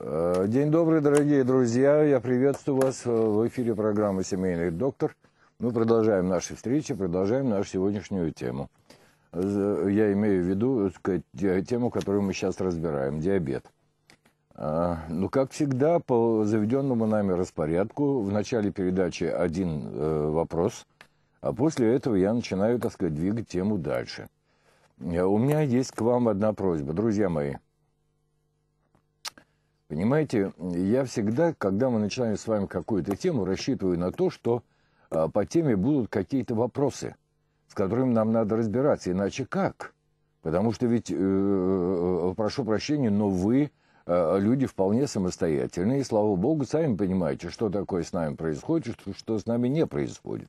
Э, День добрый, дорогие друзья. Я приветствую вас э, в эфире программы «Семейный доктор». Мы продолжаем наши встречи, продолжаем нашу сегодняшнюю тему. Я имею в виду те- тему, которую мы сейчас разбираем – диабет. Ну, как всегда, по заведенному нами распорядку, в начале передачи один э, вопрос, а после этого я начинаю, так сказать, двигать тему дальше. Э, У меня есть к вам одна просьба, друзья мои – Понимаете, я всегда, когда мы начинаем с вами какую-то тему, рассчитываю на то, что а, по теме будут какие-то вопросы, с которыми нам надо разбираться. Иначе как? Потому что ведь, э, э, прошу прощения, но вы э, люди вполне самостоятельные, и, слава богу, сами понимаете, что такое с нами происходит, что, что с нами не происходит.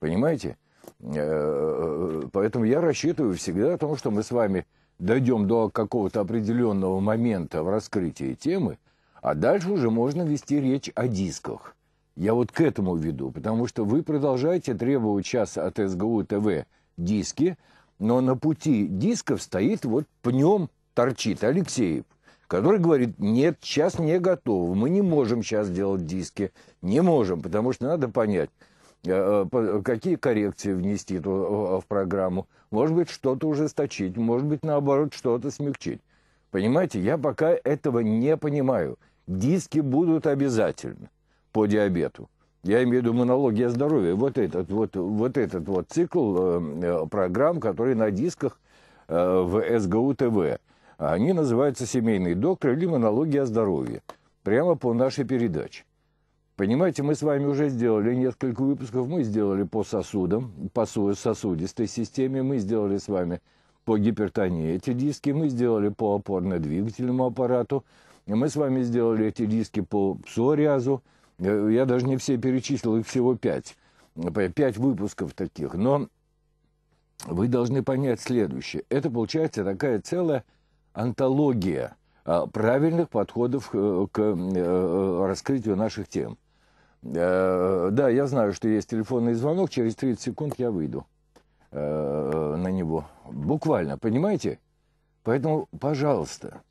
Понимаете? Э, Поэтому я рассчитываю всегда о том, что мы с вами дойдем до какого-то определенного момента в раскрытии темы, а дальше уже можно вести речь о дисках. Я вот к этому веду, потому что вы продолжаете требовать сейчас от СГУ ТВ диски, но на пути дисков стоит вот пнем торчит Алексеев, который говорит, нет, сейчас не готов, мы не можем сейчас делать диски, не можем, потому что надо понять, э, по- какие коррекции внести ту- в программу, может быть, что-то ужесточить, может быть, наоборот, что-то смягчить. Понимаете, я пока этого не понимаю. Диски будут обязательно по диабету. Я имею в виду монология здоровья. Вот этот вот, вот, этот вот цикл э, э, программ, которые на дисках э, в СГУ ТВ. Они называются «Семейный доктор» или «Монология о здоровье». Прямо по нашей передаче. Понимаете, мы с вами уже сделали несколько выпусков. Мы сделали по сосудам, по су- сосудистой системе. Мы сделали с вами по гипертонии эти диски. Мы сделали по опорно-двигательному аппарату. Мы с вами сделали эти диски по псориазу. Э, Я даже не все перечислил, их всего пять. Пять выпусков таких. Но вы должны понять следующее. Это получается такая целая антология а, правильных подходов э, к э, раскрытию наших тем. Э, Да, я знаю, что есть телефонный звонок, через 30 секунд я выйду э, на него. Буквально, понимаете? Поэтому, пожалуйста,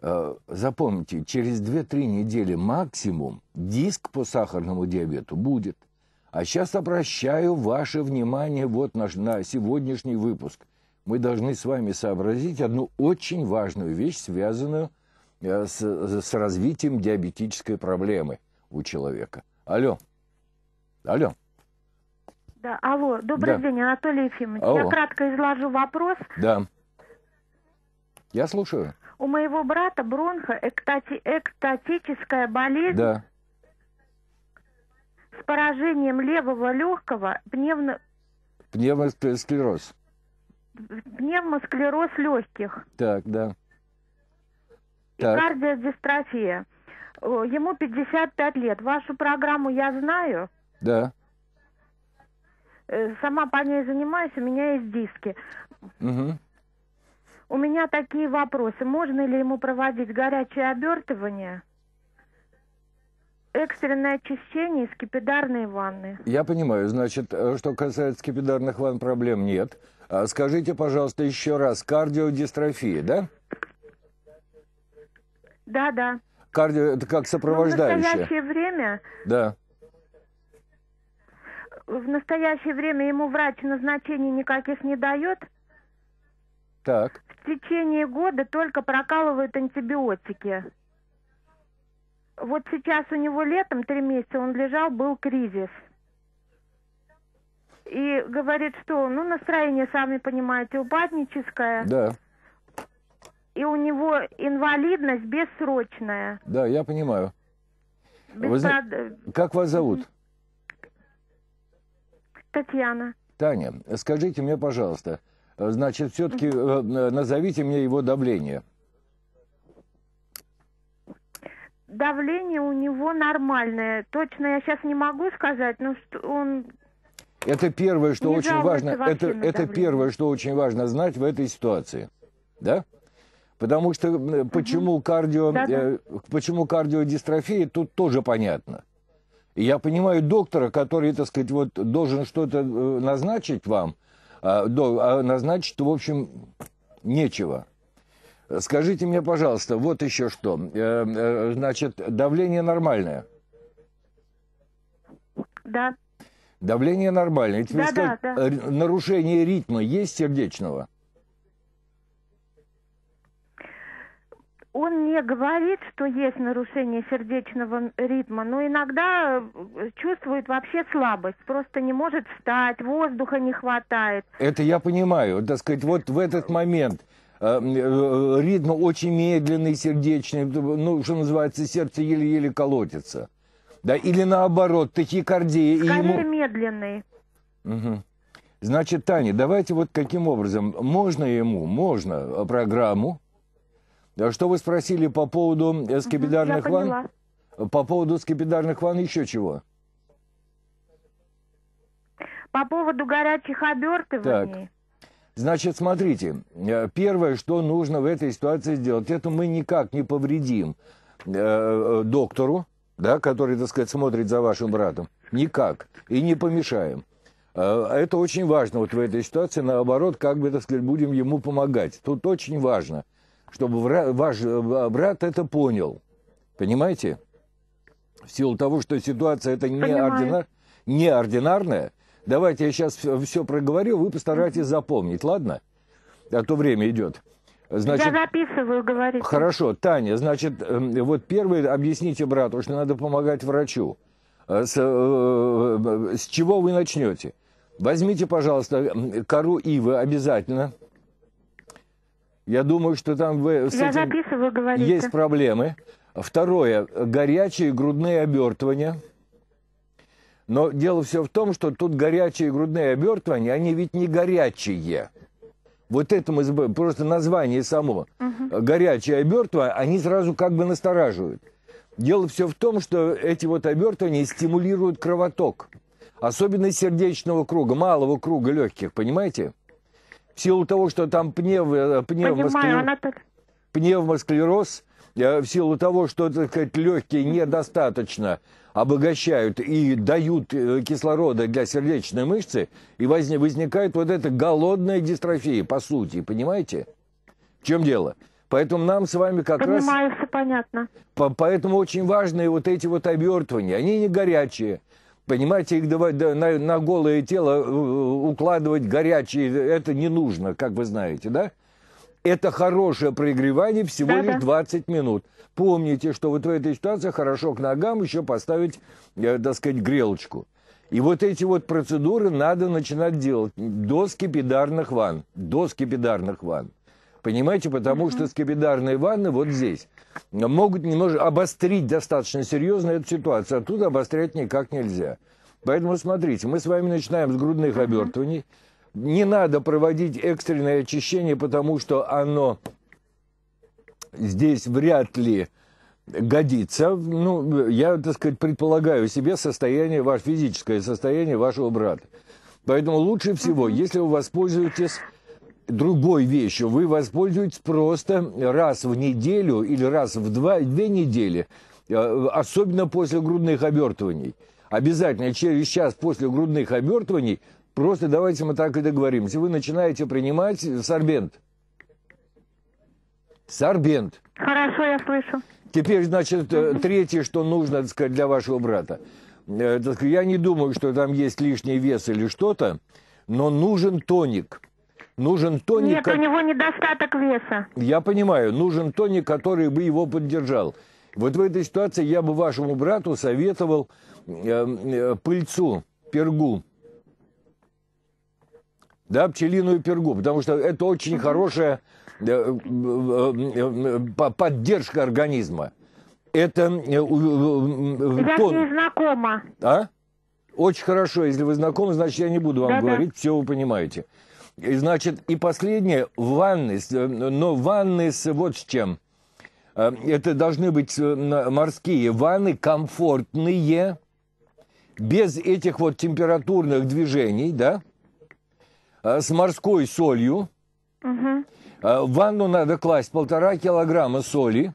э, запомните, через 2-3 недели максимум диск по сахарному диабету будет. А сейчас обращаю ваше внимание вот на, на сегодняшний выпуск. Мы должны с вами сообразить одну очень важную вещь, связанную э, с, с развитием диабетической проблемы у человека. Алло. Алло. Да, алло, добрый Да. день, Анатолий Ефимович. Алло. Я кратко изложу вопрос. Да. Я слушаю. У моего брата бронхоэктатическая болезнь Да. с поражением левого легкого, пневмо- Пневмосклероз. пневмосклероз легких Так, да. и Так. кардиодистрофия. Ему 55 лет. Вашу программу я знаю. Да. Э, Сама по ней занимаюсь, у меня есть диски. Мгм. У меня такие вопросы. Можно ли ему проводить горячее обертывание? Экстренное очищение и скипидарные ванны. Я понимаю. Значит, э, что касается скипидарных ванн, проблем нет. А скажите, пожалуйста, еще раз. Кардиодистрофия, да? Да-да. Кардио – это как Но Ну, в сопровождающее. настоящее время, Да. в настоящее время ему врач назначений никаких не дает. Так. В течение года только прокалывает антибиотики. Вот сейчас у него летом три месяца он лежал, был кризис. И говорит, что ну настроение, сами понимаете, упадническое. Да. И у него инвалидность бессрочная. Да, я понимаю. Без Вы зна- Как вас зовут? Татьяна. Таня, скажите мне, пожалуйста, э, значит, все-таки назовите мне его давление. Давление у него нормальное. Точно я сейчас не могу сказать, но что он Это первое, что Не очень важно. Это, это давление. первое, что очень важно знать в этой ситуации. Да? Потому что почему, кардио, Да-да. э, почему кардиодистрофия, тут тоже понятно. Я понимаю доктора, который, так сказать, вот должен что-то э, назначить вам, а, а назначить, в общем, нечего. Скажите мне, пожалуйста, вот еще что. Э, значит, давление нормальное? Да. Давление нормальное. Теперь Да, сказать, да, да. э, нарушение ритма есть сердечного? Он не говорит, что есть нарушение сердечного ритма, но иногда э, чувствует вообще слабость, просто не может встать, воздуха не хватает. Это я понимаю. Так сказать, вот в этот момент э, э, ритм очень медленный, сердечный, ну, что называется, сердце еле-еле колотится. Да, или наоборот, тахикардия. и Скорее ему... медленный. Мгм. Значит, Таня, давайте вот каким образом. Можно ему, можно программу. Да, Что вы спросили по поводу скипидарных ванн? По поводу скипидарных ванн еще чего? По поводу горячих обертываний. Значит, смотрите, э, первое, что нужно в этой ситуации сделать, это мы никак не повредим э, э, доктору, да, который, так сказать, смотрит за вашим братом. Никак. И не помешаем. Э, Это очень важно вот в этой ситуации. Наоборот, как бы, так сказать, будем ему помогать. Тут очень важно, чтобы ваш э, брат это понял. Понимаете? В силу того, что ситуация это не, Понимаю. ординар- неординарная, давайте я сейчас все проговорю, вы постарайтесь запомнить, ладно? А то время идет. Значит, Я записываю, говорите. Хорошо, Таня, значит, эм, вот первое, объясните брату, что надо помогать врачу. Э, С, э, с чего вы начнете? Возьмите, пожалуйста, кору ивы обязательно. Я думаю, что там вы с Я этим записываю, говорите. есть проблемы. Второе, горячие грудные обертывания. Но дело все в том, что тут горячие грудные обертывания, они ведь не горячие. Вот это мы забываем, просто название само. Горячие обертывания, они сразу как бы настораживают. Дело все в том, что эти вот обертывания стимулируют кровоток. Особенно сердечного круга, малого круга легких, понимаете? В силу того, что там пнев, э, пневмосклероз Понимаю, Анатолий. пневмосклероз э, в силу того, что так сказать, легкие недостаточно обогащают и дают э, кислорода для сердечной мышцы, и возникает вот эта голодная дистрофия, по сути, понимаете? В чем дело? Поэтому нам с вами как раз... Понимаю, все понятно. По- Поэтому очень важны вот эти вот обертывания. Они не горячие. Понимаете, их давать да, на, на голое тело э, укладывать горячие, это не нужно, как вы знаете, да? Это хорошее прогревание всего Да-да. лишь 20 минут. Помните, что вот в этой ситуации хорошо к ногам еще поставить, э, так сказать, грелочку. И вот эти вот процедуры надо начинать делать до скипидарных ванн. До скипидарных ванн. Понимаете, потому что скипидарные ванны вот здесь могут немножко обострить достаточно серьезно эту ситуацию. Оттуда обострять никак нельзя. Поэтому смотрите, мы с вами начинаем с грудных обертываний. Не надо проводить экстренное очищение, потому что оно здесь вряд ли годится. Ну, я, так сказать, предполагаю себе состояние, ваше физическое состояние вашего брата. Поэтому лучше всего, если вы воспользуетесь другой вещью, вы воспользуетесь просто раз в неделю или раз в два, две недели, э, особенно после грудных обертываний. Обязательно через час после грудных обертываний, просто давайте мы так и договоримся, вы начинаете принимать сорбент. Сорбент. Хорошо, я слышу. Теперь, значит, э, третье, что нужно, так сказать, для вашего брата. Э, Я не думаю, что там есть лишний вес или что-то, но нужен тоник. Нужен тоник. Нет, у него недостаток веса. Я понимаю, нужен тоник, который бы его поддержал. Вот в этой ситуации я бы вашему брату советовал э, э, пыльцу, пергу. Да, пчелиную пергу, потому что это очень хорошая э, э, по- поддержка организма. Это Я тон- ней знакома. а? Очень хорошо. Если вы знакомы, значит, я не буду вам Да-да. говорить, все вы понимаете. И, значит, и последнее, ванны, э, но ванны с вот с чем. Э, Это должны быть э, морские ванны, комфортные, без этих вот температурных движений, да, с морской солью. В ванну надо класть полтора килограмма соли.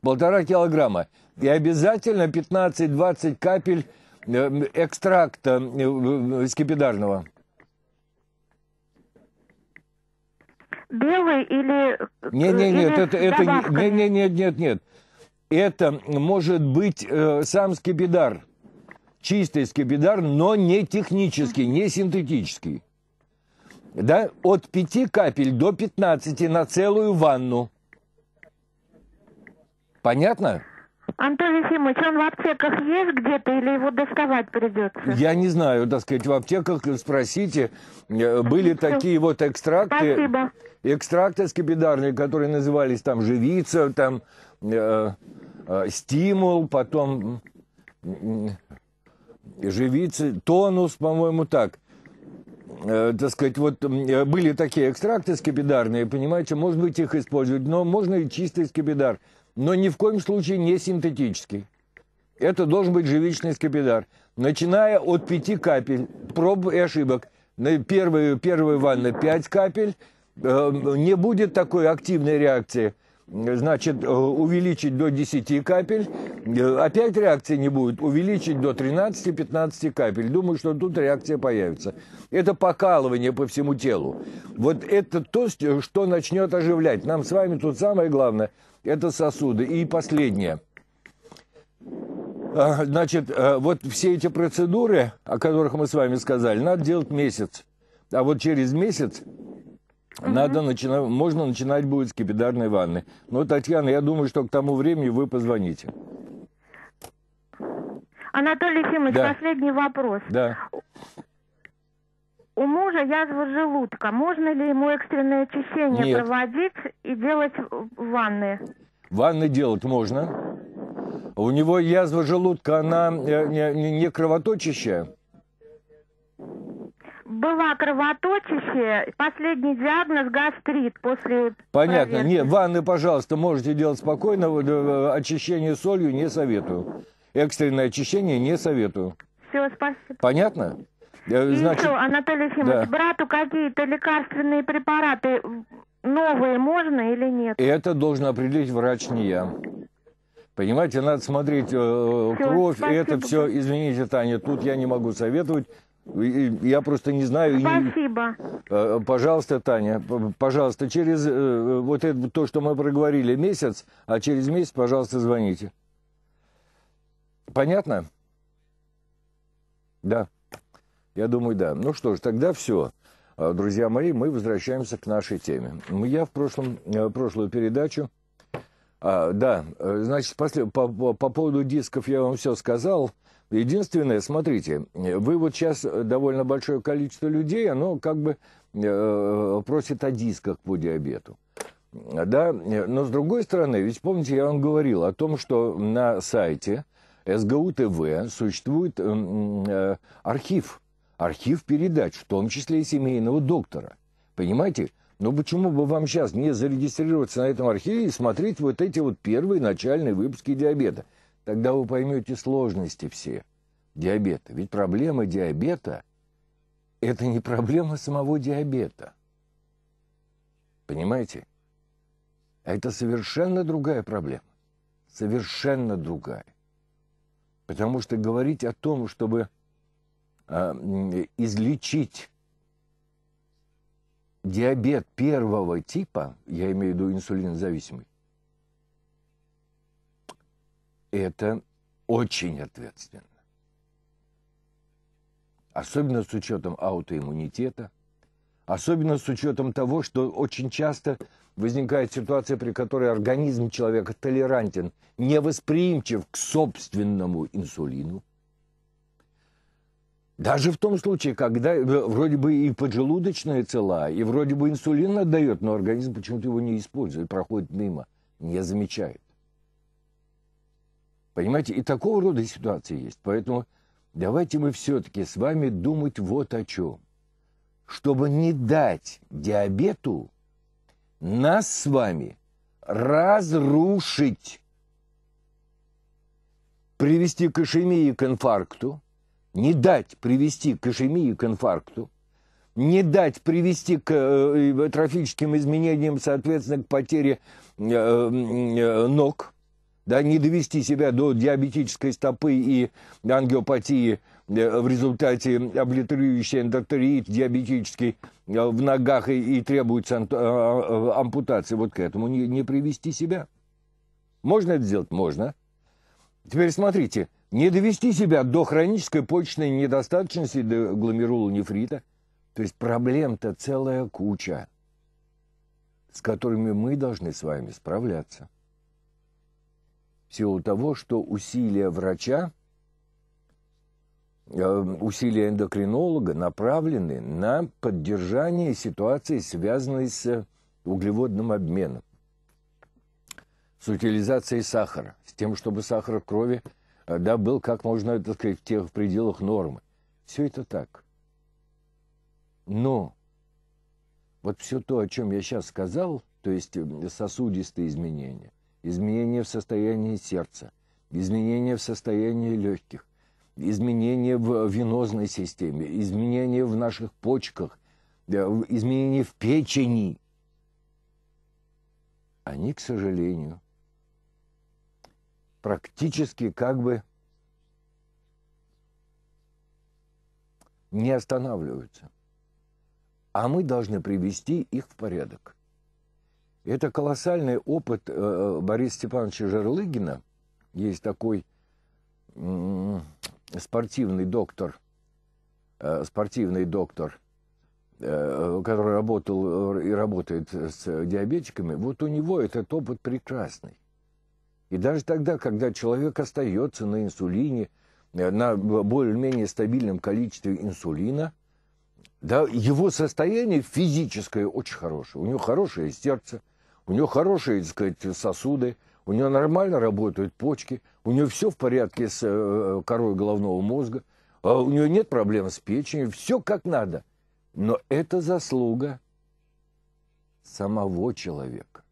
Полтора килограмма. И обязательно 15-20 капель экстракта скипидарного. Белый или... Не, не, нет, это, это, не, не, нет, нет, нет. Это может быть э, сам скипидар, чистый скипидар, но не технический, не синтетический. Да, от 5 капель до 15 на целую ванну. Понятно? Антон Ефимович, он в аптеках есть где-то или его доставать придется? Я не знаю, так сказать, в аптеках спросите, э, были такие вот экстракты. Спасибо. Экстракты скипидарные, которые назывались там живица, там э, э, стимул, потом м, живица, тонус, по-моему, так. Э, так сказать, вот э, были такие экстракты скипидарные, понимаете, может быть их использовать, но можно и чистый скипидар, но ни в коем случае не синтетический. Это должен быть живичный скипидар. Начиная от 5 капель, проб и ошибок. На первую, первую ванну 5 капель, э, не будет такой активной реакции. Значит, э, увеличить до 10 капель, э, опять реакции не будет, увеличить до 13-15 капель. Думаю, что тут реакция появится. Это покалывание по всему телу. Вот это то, что начнет оживлять. Нам с вами тут самое главное – это сосуды. И последнее – Значит, э, вот все эти процедуры, о которых мы с вами сказали, надо делать месяц. А вот через месяц надо начинать, можно начинать будет с скипидарной ванны. Но, Татьяна, я думаю, что к тому времени вы позвоните. Анатолий Ефимович, Да. последний вопрос. Да. У мужа язва желудка. Можно ли ему экстренное очищение Нет. проводить и делать ванны? Ванны делать можно. У него язва желудка, она э, не, не- не кровоточащая. Была кровоточащая, последний диагноз гастрит после Понятно. проверки. Не, ванны, пожалуйста, можете делать спокойно. Э, Очищение солью не советую. Экстренное очищение не советую. Все, спасибо. Понятно? Э, И Значит, еще, Анатолий Ефимович, да. брату какие-то лекарственные препараты новые можно или нет? это должен определить врач, не я. Понимаете, надо смотреть э, Всё, кровь, спасибо. это все, извините, Таня, тут я не могу советовать. И- и Я просто не знаю. и Спасибо. Э, Пожалуйста, Таня, пожалуйста, через э, вот это то, что мы проговорили, месяц, а через месяц, пожалуйста, звоните. Понятно? Да. Я думаю, да. Ну что ж, тогда все. Друзья мои, мы возвращаемся к нашей теме. Я в прошлом, э, прошлую передачу а, да, э, значит, после- по, по- по поводу дисков я вам все сказал. Единственное, смотрите, э, вы вот сейчас довольно большое количество людей, оно как бы э, просит о дисках по диабету. Да, э, но с другой стороны, ведь помните, я вам говорил о том, что на сайте СГУ ТВ существует м, э, архив, архив передач, в том числе и семейного доктора. Понимаете? Ну почему бы вам сейчас не зарегистрироваться на этом архиве и смотреть вот эти вот первые начальные выпуски диабета? Тогда вы поймете сложности все диабета. Ведь проблема диабета – это не проблема самого диабета. Понимаете? Это совершенно другая проблема. Совершенно другая. Потому что говорить о том, чтобы а, м, излечить диабет первого типа, я имею в виду инсулинозависимый, это очень ответственно. Особенно с учетом аутоиммунитета, особенно с учетом того, что очень часто возникает ситуация, при которой организм человека толерантен, невосприимчив к собственному инсулину. Даже в том случае, когда э, вроде бы и поджелудочная цела, и вроде бы инсулин отдает, но организм почему-то его не использует, проходит мимо, не замечает. Понимаете, и такого рода ситуации есть. Поэтому давайте мы все-таки с вами думать вот о чем. Чтобы не дать диабету нас с вами разрушить, привести к ишемии, к инфаркту, не дать привести к ишемии, к инфаркту, не дать привести к э, трофическим изменениям, соответственно, к потере э, э, ног, да, не довести себя до диабетической стопы и ангиопатии э, в результате облитерирующий эндотериит диабетический э, в ногах и, и требуется э, ампутация, вот к этому не, не привести себя. Можно это сделать? Можно. Теперь смотрите, не довести себя до хронической почечной недостаточности, до гломерулонефрита, то есть проблем-то целая куча, с которыми мы должны с вами справляться в силу того, что усилия врача, э, усилия эндокринолога направлены на поддержание ситуации, связанной с углеводным обменом, с утилизацией сахара, с тем, чтобы сахар в крови э, да, был как можно, так сказать, в тех пределах нормы. Все это так. Но вот все то, о чем я сейчас сказал, то есть э, сосудистые изменения, изменения в состоянии сердца, изменения в состоянии легких, изменения в венозной системе, изменения в наших почках, изменения в печени. Они, к сожалению, практически как бы не останавливаются. А мы должны привести их в порядок. Это колоссальный опыт э, э, Бориса Степановича Жерлыгина. Есть такой спортивный доктор, э, спортивный доктор, который работал и работает с диабетиками. Вот у него этот опыт прекрасный. И даже тогда, когда человек остается на инсулине, на более-менее стабильном количестве инсулина, да, его состояние физическое очень хорошее. У него хорошее сердце – у него хорошие, так сказать, сосуды, у него нормально работают почки, у него все в порядке с э, корой головного мозга, а у него нет проблем с печенью, все как надо. Но это заслуга самого человека.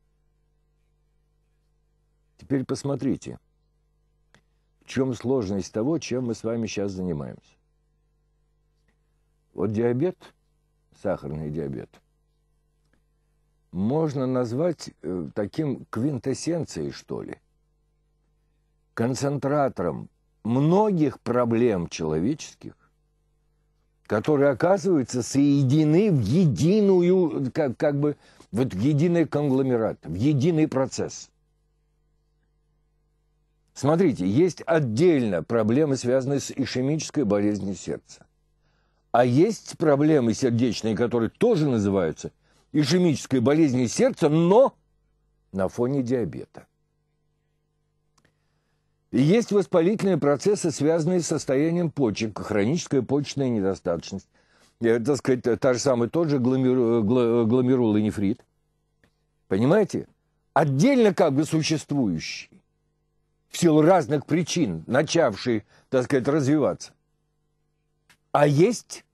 Теперь посмотрите, в чем сложность того, чем мы с вами сейчас занимаемся. Вот диабет, сахарный диабет – можно назвать э, таким квинтэссенцией, что ли, концентратором многих проблем человеческих, которые оказываются соединены в единую, как, как бы, вот в единый конгломерат, в единый процесс. Смотрите, есть отдельно проблемы, связанные с ишемической болезнью сердца. А есть проблемы сердечные, которые тоже называются – ишемической болезни сердца, но на фоне диабета. И есть воспалительные процессы, связанные с состоянием почек, хроническая почечная недостаточность. Так сказать, та же самая, тот же гломерул и нефрит. Понимаете? Отдельно как бы существующий, в силу разных причин, начавший, так сказать, развиваться. А есть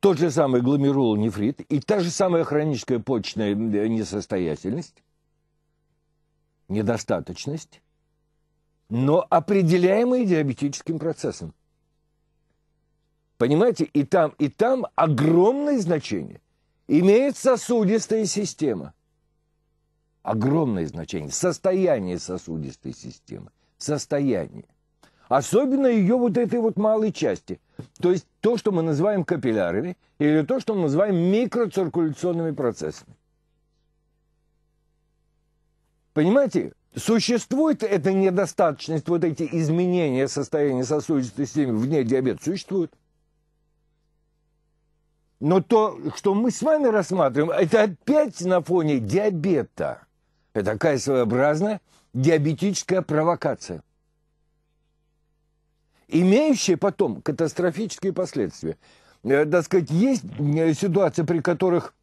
тот же самый гломерулонефрит и та же самая хроническая почечная несостоятельность, недостаточность, но определяемые диабетическим процессом. Понимаете, и там, и там огромное значение имеет сосудистая система. Огромное значение. Состояние сосудистой системы. Состояние. Особенно ее вот этой вот малой части. То есть то, что мы называем капиллярами, или то, что мы называем микроциркуляционными процессами. Понимаете, существует эта недостаточность, вот эти изменения состояния сосудистой системы вне диабета, существует. Но то, что мы с вами рассматриваем, это опять на фоне диабета. Это такая своеобразная диабетическая провокация имеющие потом катастрофические последствия. Э, так сказать, есть э, ситуации, при которых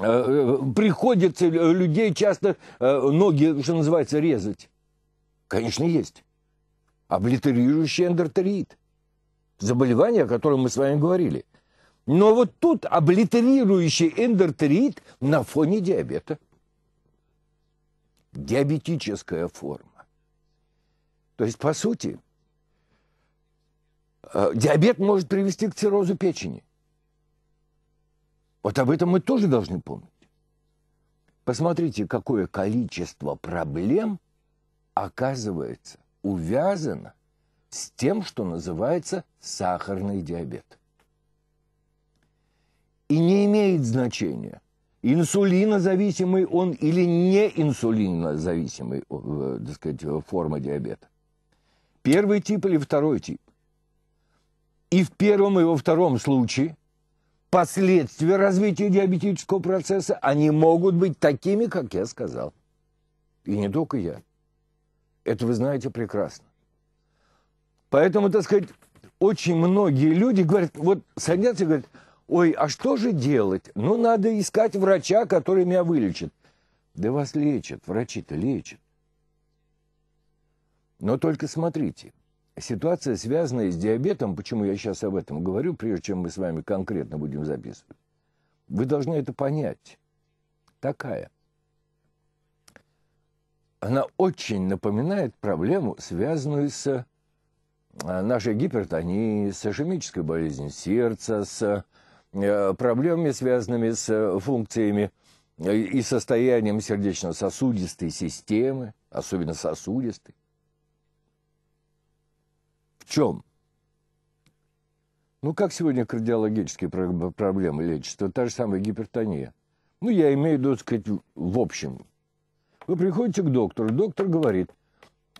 э, приходится людей часто ноги, что называется, резать. Конечно, есть. Облитерирующий эндортерит. Заболевание, о котором мы с вами говорили. Но вот тут облитерирующий эндортерит на фоне диабета. Диабетическая форма. То есть, по сути, Э, диабет может привести к циррозу печени. Вот об этом мы тоже должны помнить. Посмотрите, какое количество проблем оказывается, увязано с тем, что называется сахарный диабет. И не имеет значения, инсулинозависимый он или не инсулинозависимый, э, так сказать, форма диабета. Первый тип или второй тип. И в первом и во втором случае последствия развития диабетического процесса, они могут быть такими, как я сказал. И не только я. Это вы знаете прекрасно. Поэтому, так сказать, очень многие люди говорят, вот садятся и говорят, ой, а что же делать? Ну, надо искать врача, который меня вылечит. Да вас лечат, врачи-то лечат. Но только смотрите, ситуация, связанная с диабетом, почему я сейчас об этом говорю, прежде чем мы с вами конкретно будем записывать, вы должны это понять. Такая. Она очень напоминает проблему, связанную с а, нашей гипертонией, с ишемической болезнью сердца, с э, проблемами, связанными с функциями э, и состоянием сердечно-сосудистой системы, особенно сосудистой. В чем? Ну, как сегодня кардиологические проблемы лечатся? Та же самая гипертония. Ну, я имею в виду, так сказать, в общем. Вы приходите к доктору, доктор говорит,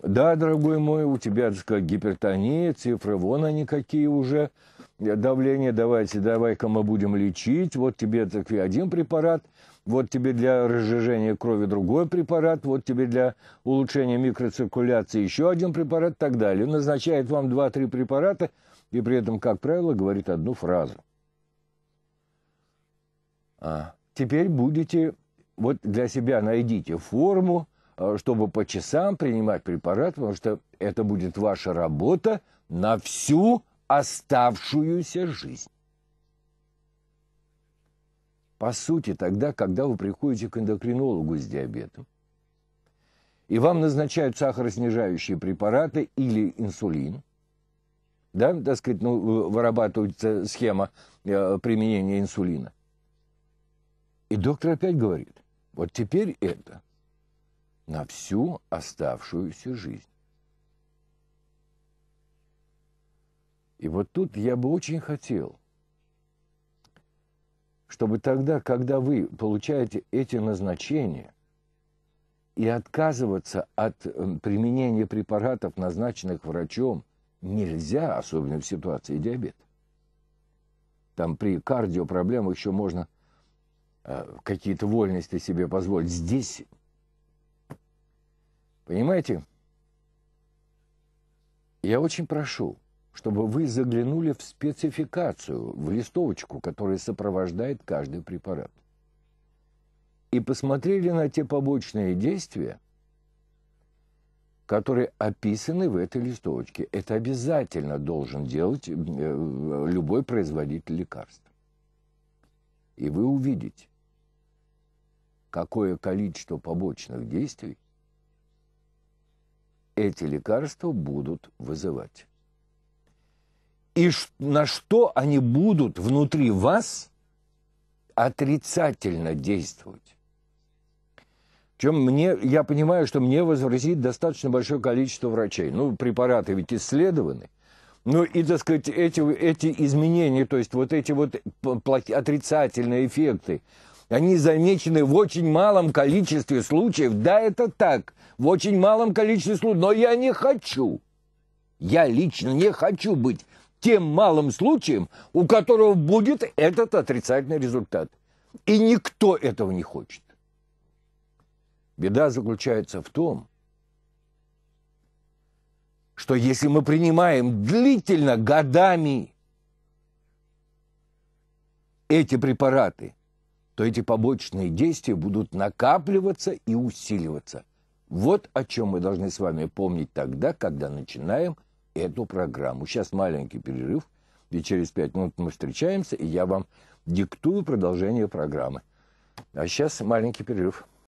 да, дорогой мой, у тебя, так сказать, гипертония, цифры вон они какие уже, давление давайте, давай-ка мы будем лечить, вот тебе так, один препарат, вот тебе для разжижения крови другой препарат, вот тебе для улучшения микроциркуляции еще один препарат и так далее. Назначает вам 2-3 препарата и при этом, как правило, говорит одну фразу. А, теперь будете, вот для себя найдите форму, чтобы по часам принимать препарат, потому что это будет ваша работа на всю оставшуюся жизнь. По сути, тогда, когда вы приходите к эндокринологу с диабетом, и вам назначают сахароснижающие препараты или инсулин, да, так сказать, ну, вырабатывается схема э, применения инсулина. И доктор опять говорит, вот теперь это на всю оставшуюся жизнь. И вот тут я бы очень хотел, чтобы тогда, когда вы получаете эти назначения, и отказываться от применения препаратов, назначенных врачом, нельзя, особенно в ситуации диабета. Там при кардиопроблемах еще можно э, какие-то вольности себе позволить. Здесь, понимаете, я очень прошу – чтобы вы заглянули в спецификацию, в листовочку, которая сопровождает каждый препарат. И посмотрели на те побочные действия, которые описаны в этой листовочке. Это обязательно должен делать э, любой производитель лекарств. И вы увидите, какое количество побочных действий эти лекарства будут вызывать и на что они будут внутри вас отрицательно действовать. Чем мне, я понимаю, что мне возразит достаточно большое количество врачей. Ну, препараты ведь исследованы. Ну и, так сказать, эти, эти изменения, то есть вот эти вот отрицательные эффекты, они замечены в очень малом количестве случаев. Да, это так, в очень малом количестве случаев, но я не хочу. Я лично не хочу быть тем малым случаем, у которого будет этот отрицательный результат. И никто этого не хочет. Беда заключается в том, что если мы принимаем длительно, годами эти препараты, то эти побочные действия будут накапливаться и усиливаться. Вот о чем мы должны с вами помнить тогда, когда начинаем – эту программу. Сейчас маленький перерыв, и через пять минут мы встречаемся, и я вам диктую продолжение программы. А сейчас маленький перерыв.